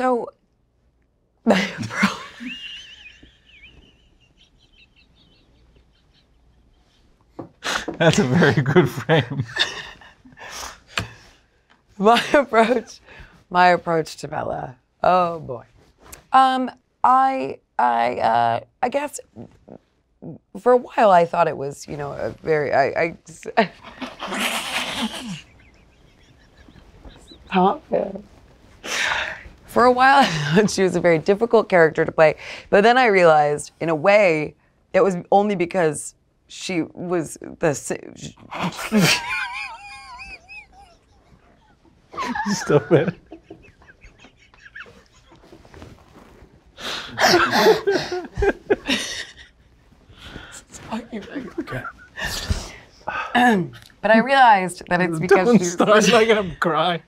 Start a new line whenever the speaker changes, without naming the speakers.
So,
That's a very good frame.
my approach, my approach to Bella. Oh boy. Um, I, I, uh, I guess for a while I thought it was, you know, a very, I, I. Stop it. For a while, she was a very difficult character to play, but then I realized, in a way, it was only because she was the.
Stop it.
Okay. but I realized that it's because
Don't
she's
start like I'm crying.